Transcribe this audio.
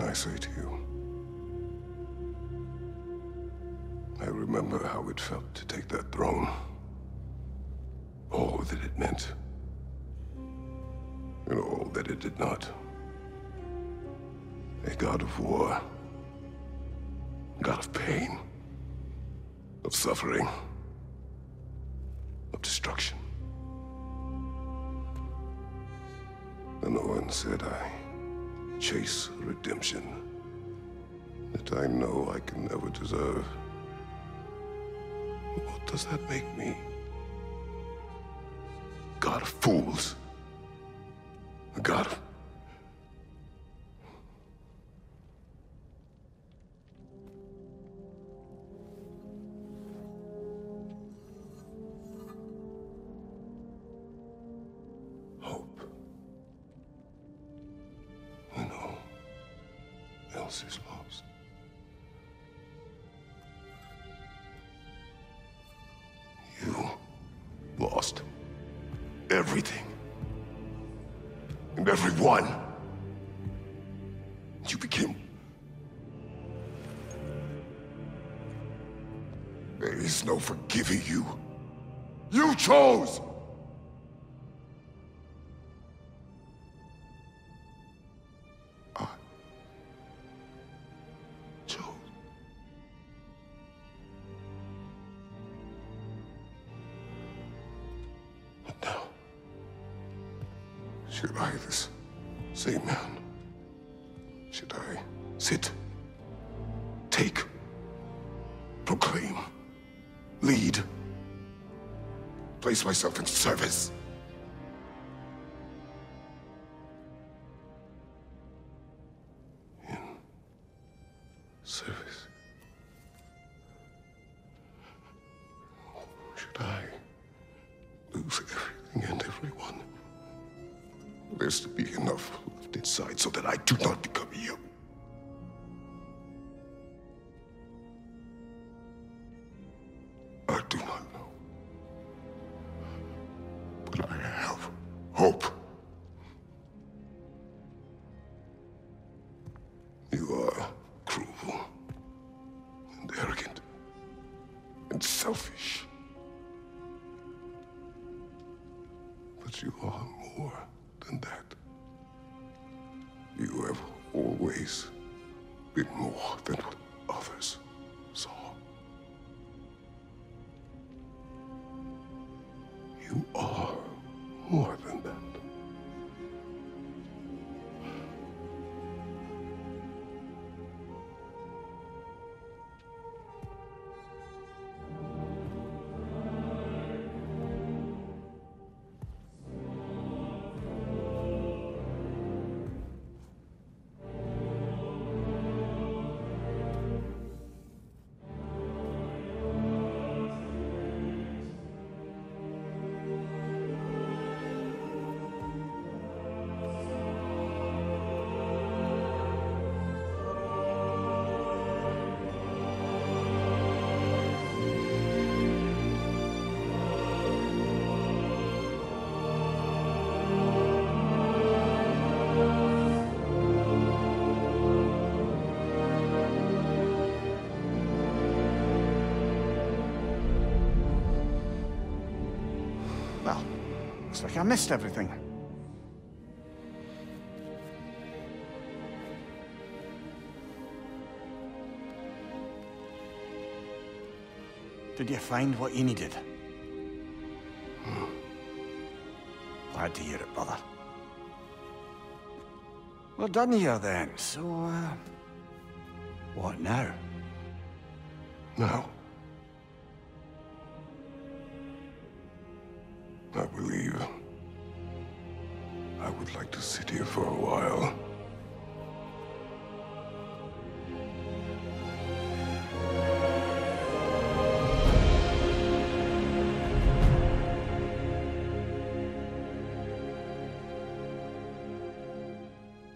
Can I say to you? I remember how it felt to take that throne. All that it meant. And all that it did not. A god of war. God of pain. Of suffering. Of destruction. And no one said I chase redemption that I know I can never deserve. What does that make me? God of fools. A god of... else is lost. You lost everything. And everyone. You became. There is no forgiving you. You chose! I, this same man, should I sit, take, proclaim, lead, place myself in service? In service? Should I lose everything and everyone? There's to be enough left inside so that I do not become you. I do not know. But I have hope. You are cruel and arrogant and selfish. But you are more than that. You have always been more than what others saw. You are more Well, looks like I missed everything. Did you find what you needed? Hmm. Glad to hear it, brother. We're done here then, so, uh... What now? Now, I believe I would like to sit here for a while.